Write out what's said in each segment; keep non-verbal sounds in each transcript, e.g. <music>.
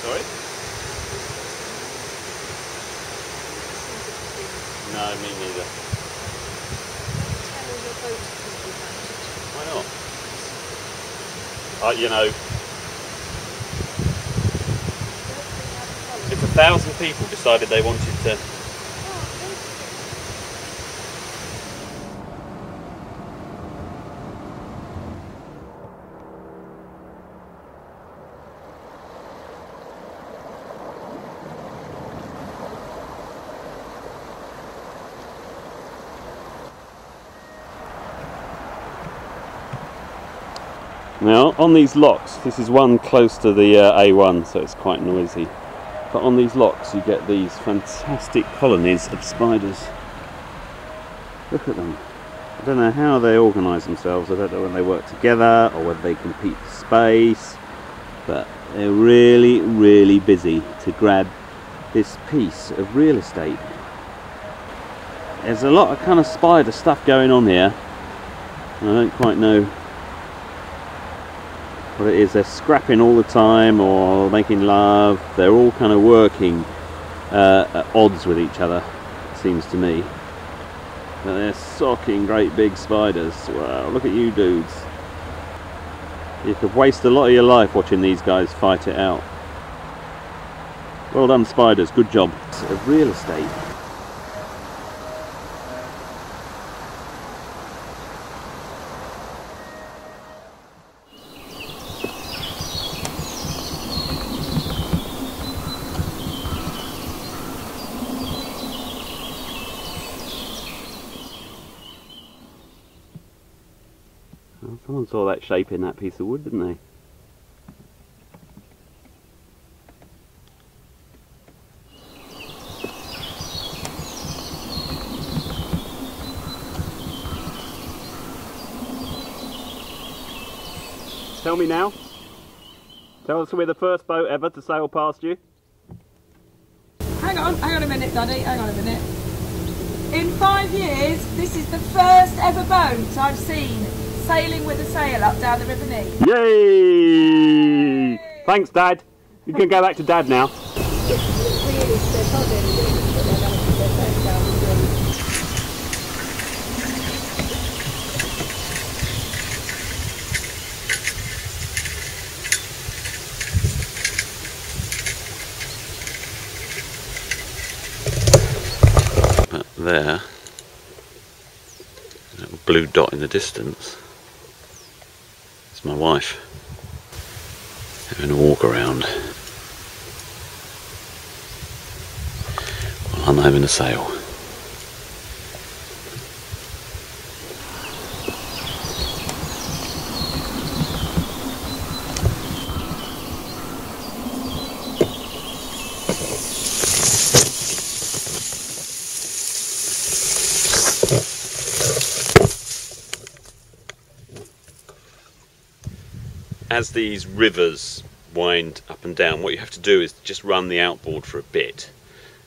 Sorry? No, me neither. Why not? Uh, you know, if a thousand people decided they wanted to Now, on these locks, this is one close to the uh, A1, so it's quite noisy. But on these locks, you get these fantastic colonies of spiders. Look at them. I don't know how they organise themselves. I don't know when they work together or whether they compete for space. But they're really, really busy to grab this piece of real estate. There's a lot of kind of spider stuff going on here. I don't quite know what it is. They're scrapping all the time or making love. They're all kind of working uh, at odds with each other, it seems to me. And they're socking great big spiders. Wow, look at you dudes. You could waste a lot of your life watching these guys fight it out. Well done spiders, good job. Of real estate. That shape in that piece of wood, didn't they? Tell me now. Tell us we're the first boat ever to sail past you. Hang on, hang on a minute, Daddy, hang on a minute. In five years, this is the first ever boat I've seen sailing with a sail up down the River Nene. Yay! Thanks, Dad. You can go back to Dad now. There, a little blue dot in the distance, it's my wife having a walk around while I'm having a sail. As these rivers wind up and down, what you have to do is just run the outboard for a bit.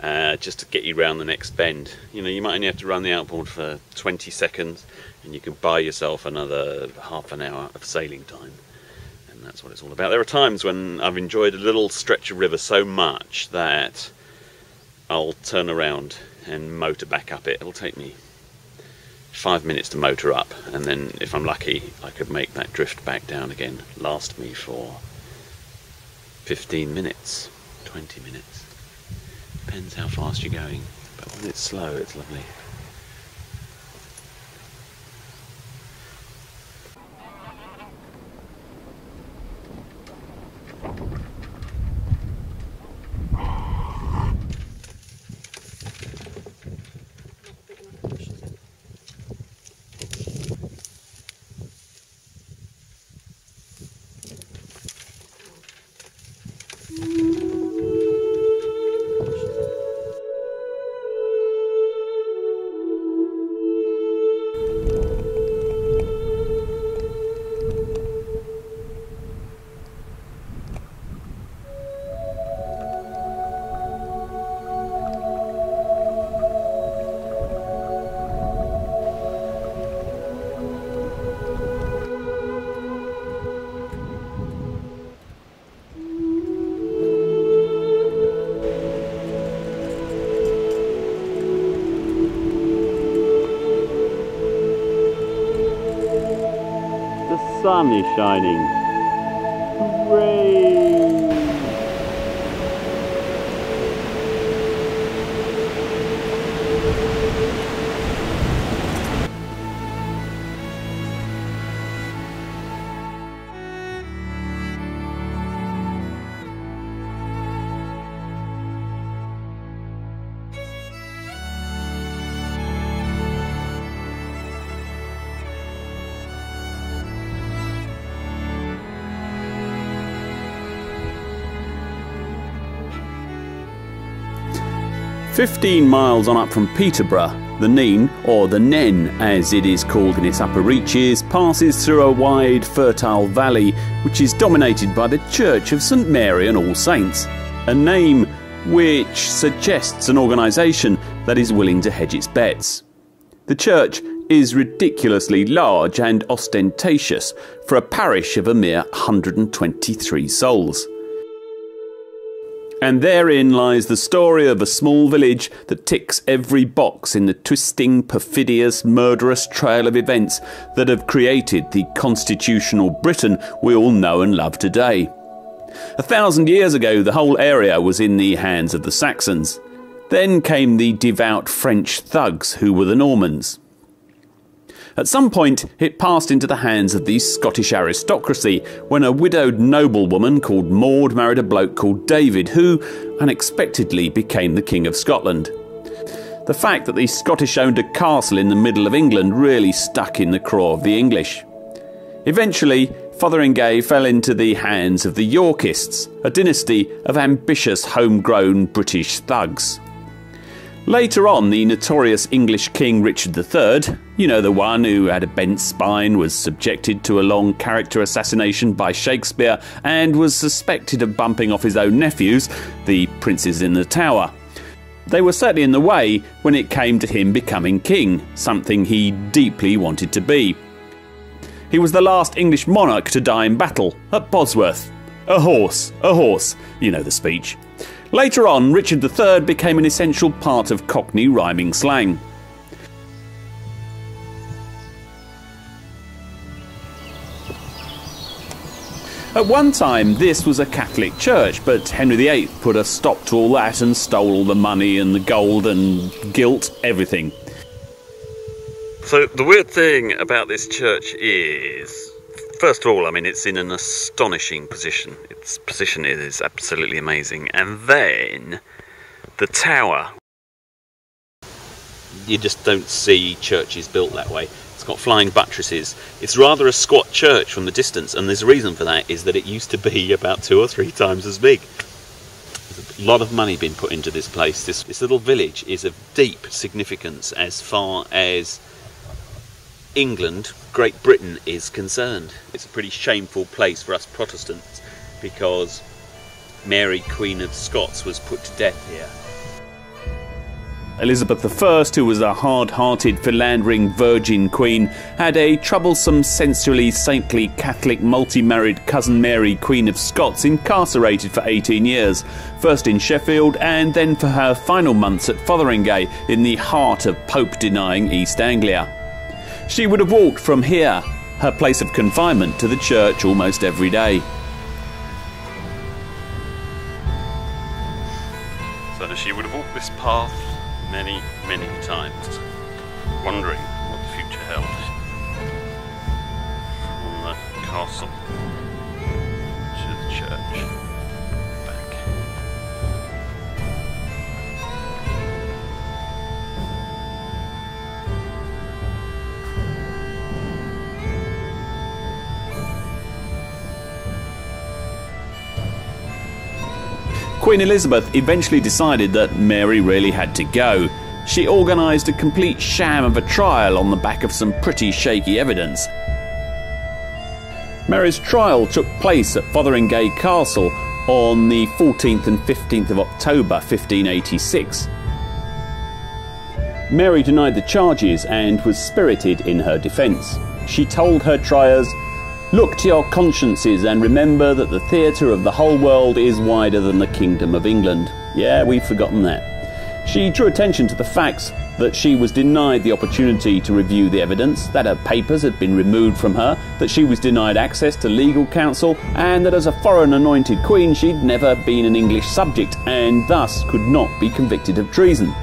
Uh, just to get you round the next bend. You know, you might only have to run the outboard for 20 seconds and you can buy yourself another half an hour of sailing time. And that's what it's all about. There are times when I've enjoyed a little stretch of river so much that I'll turn around and motor back up it. It'll take me five minutes to motor up, and then if I'm lucky, I could make that drift back down again. Last me for 15 minutes, 20 minutes. Depends how fast you're going, but when it's slow, it's lovely. Sun is shining. 15 miles on up from Peterborough, the Nene, or the Nen as it is called in its upper reaches, passes through a wide, fertile valley which is dominated by the Church of St Mary and All Saints, a name which suggests an organisation that is willing to hedge its bets. The church is ridiculously large and ostentatious for a parish of a mere 123 souls. And therein lies the story of a small village that ticks every box in the twisting, perfidious, murderous trail of events that have created the constitutional Britain we all know and love today. A thousand years ago, the whole area was in the hands of the Saxons. Then came the devout French thugs, who were the Normans. At some point, it passed into the hands of the Scottish aristocracy when a widowed noblewoman called Maud married a bloke called David, who unexpectedly became the King of Scotland. The fact that the Scottish owned a castle in the middle of England really stuck in the craw of the English. Eventually, Fotheringay fell into the hands of the Yorkists, a dynasty of ambitious homegrown British thugs. Later on, the notorious English King Richard III, you know, the one who had a bent spine, was subjected to a long character assassination by Shakespeare, and was suspected of bumping off his own nephews, the princes in the Tower. They were certainly in the way when it came to him becoming king, something he deeply wanted to be. He was the last English monarch to die in battle, at Bosworth. A horse, a horse, you know the speech. Later on, Richard III became an essential part of Cockney rhyming slang. At one time, this was a Catholic church, but Henry VIII put a stop to all that and stole all the money and the gold and gilt, everything. So, the weird thing about this church is first of all, I mean, it's in an astonishing position. Its position is absolutely amazing. And then the tower. You just don't see churches built that way. It's got flying buttresses. It's rather a squat church from the distance, and there's a reason for that is that it used to be <laughs> about two or three times as big. A lot of money being put into this place. This, this little village is of deep significance as far as England, Great Britain is concerned. It's a pretty shameful place for us Protestants because Mary, Queen of Scots, was put to death here. Elizabeth I, who was a hard hearted, philandering virgin queen, had a troublesome, sensually saintly Catholic multi married cousin Mary, Queen of Scots, incarcerated for 18 years, first in Sheffield and then for her final months at Fotheringay in the heart of Pope denying East Anglia. She would have walked from here, her place of confinement, to the church almost every day. So she would have walked this path many, many times, wondering what the future held. From the castle to the church, Queen Elizabeth eventually decided that Mary really had to go. She organised a complete sham of a trial on the back of some pretty shaky evidence. Mary's trial took place at Fotheringay Castle on the 14th and 15th of October 1586. Mary denied the charges and was spirited in her defence. She told her triers, Look to your consciences and remember that the theatre of the whole world is wider than the kingdom of England. Yeah, we've forgotten that. She drew attention to the facts that she was denied the opportunity to review the evidence, that her papers had been removed from her, that she was denied access to legal counsel, and that as a foreign anointed queen she'd never been an English subject and thus could not be convicted of treason.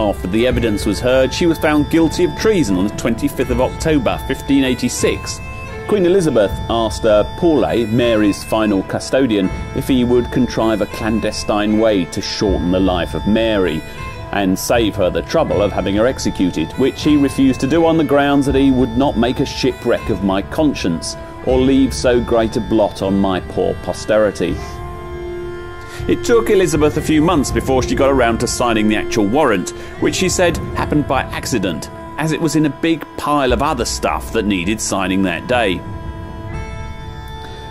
After the evidence was heard, she was found guilty of treason on the 25th of October 1586. Queen Elizabeth asked uh, Paulet, Mary's final custodian, if he would contrive a clandestine way to shorten the life of Mary and save her the trouble of having her executed, which he refused to do on the grounds that he would not make a shipwreck of my conscience or leave so great a blot on my poor posterity. It took Elizabeth a few months before she got around to signing the actual warrant, which she said happened by accident, as it was in a big pile of other stuff that needed signing that day.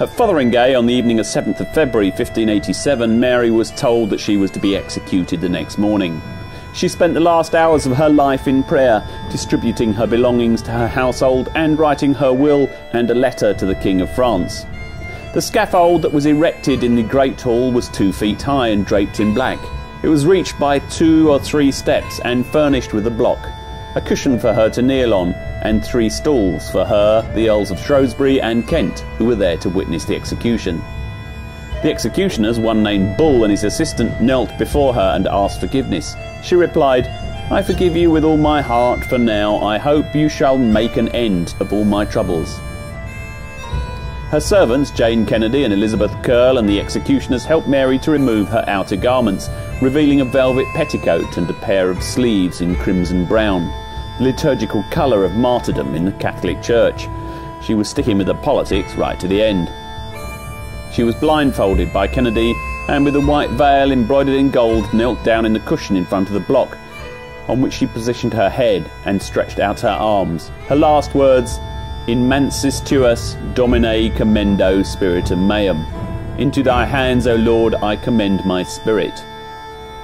At Fotheringay on the evening of 7th of February 1587, Mary was told that she was to be executed the next morning. She spent the last hours of her life in prayer, distributing her belongings to her household and writing her will and a letter to the King of France. The scaffold that was erected in the Great Hall was two feet high and draped in black. It was reached by two or three steps and furnished with a block, a cushion for her to kneel on, and three stools for her, the Earls of Shrewsbury and Kent, who were there to witness the execution. The executioners, one named Bull and his assistant, knelt before her and asked forgiveness. She replied, I forgive you with all my heart, for now I hope you shall make an end of all my troubles. Her servants, Jane Kennedy and Elizabeth Curle, and the executioners helped Mary to remove her outer garments, revealing a velvet petticoat and a pair of sleeves in crimson brown, the liturgical colour of martyrdom in the Catholic Church. She was sticking with the politics right to the end. She was blindfolded by Kennedy and with a white veil embroidered in gold knelt down in the cushion in front of the block, on which she positioned her head and stretched out her arms. Her last words, in manus tuas domine commendo spiritum meum. Into thy hands, O Lord, I commend my spirit.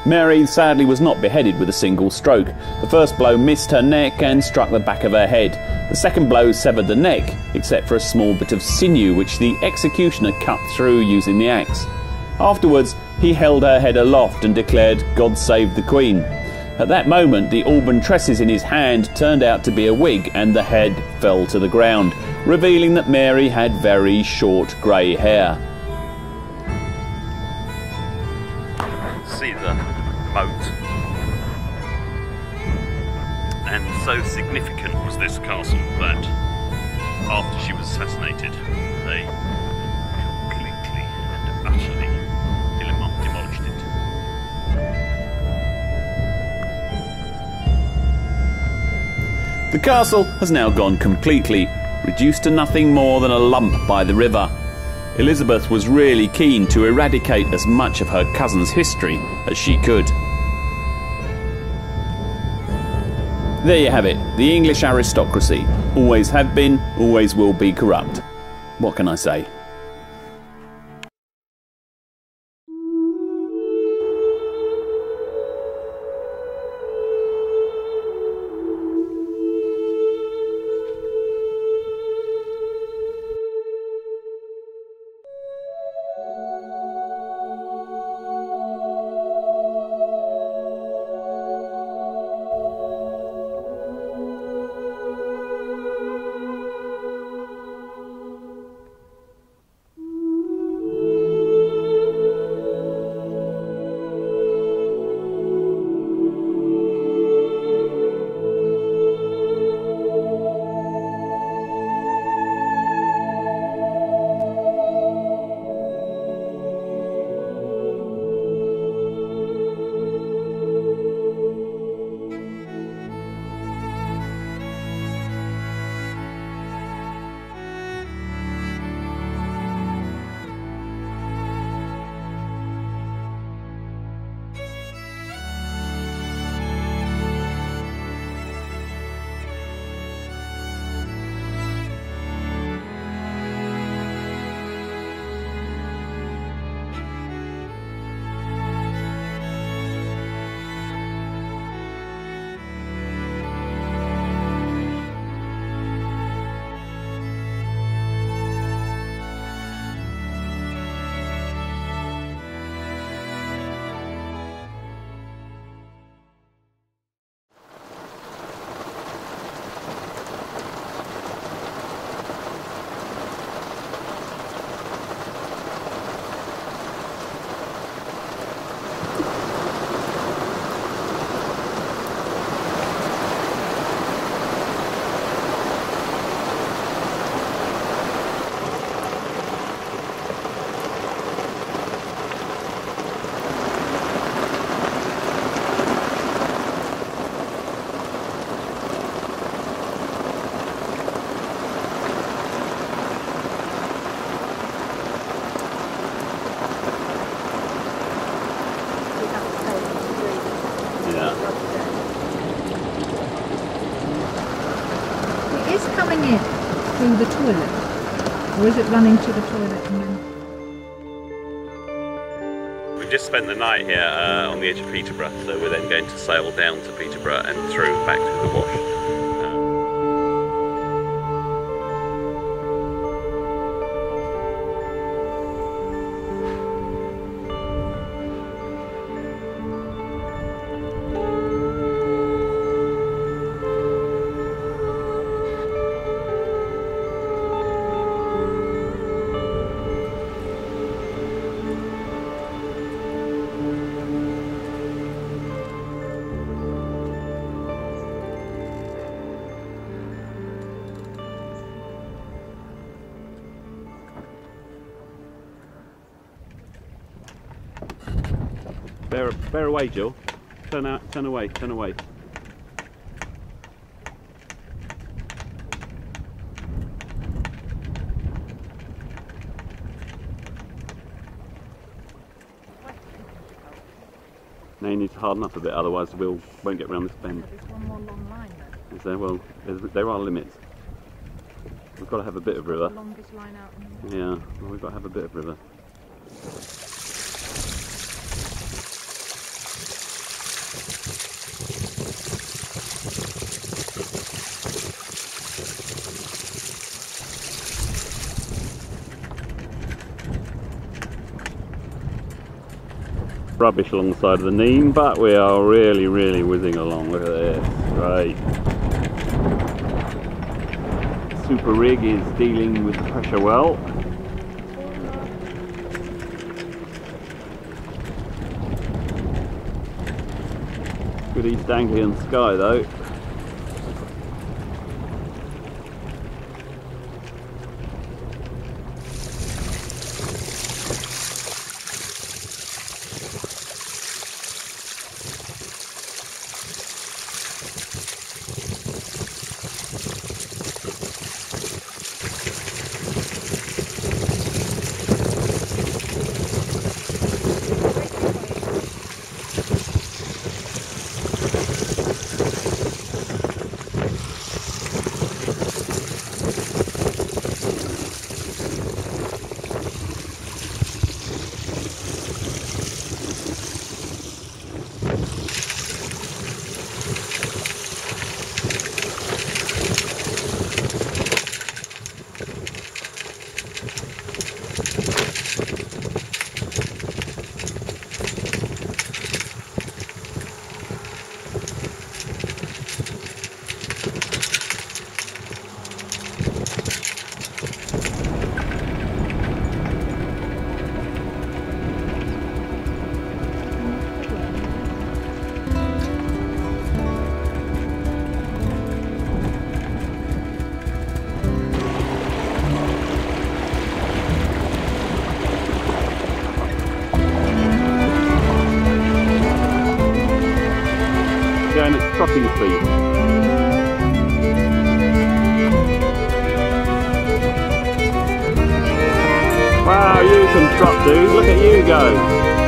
Mary sadly was not beheaded with a single stroke. The first blow missed her neck and struck the back of her head. The second blow severed the neck, except for a small bit of sinew which the executioner cut through using the axe. Afterwards, he held her head aloft and declared, God save the Queen. At that moment, the auburn tresses in his hand turned out to be a wig, and the head fell to the ground, revealing that Mary had very short grey hair. See the moat. And so significant was this castle that after she was assassinated, they The castle has now gone completely, reduced to nothing more than a lump by the river. Elizabeth was really keen to eradicate as much of her cousin's history as she could. There you have it. The English aristocracy. Always have been, always will be corrupt. What can I say? The toilet. Or is it running to the toilet and then... We've just spent the night here uh, on the edge of Peterborough, so we're then going to sail down to Peterborough and through back to the Wash. Bear, bear away, Jill. Turn out, turn away, turn away. Now you need to harden up a bit, otherwise we'll won't get round this bend. There's one more long line. Is there? Well, there are limits. We've got to have a bit of river. The longest line out. in the- Yeah, well, we've got to have a bit of river. Rubbish along the side of the Nene, but we are really, really whizzing along. Look at this. Great. Super rig is dealing with the pressure well. Good East Anglian sky though. Can trot, dude. Look at you go.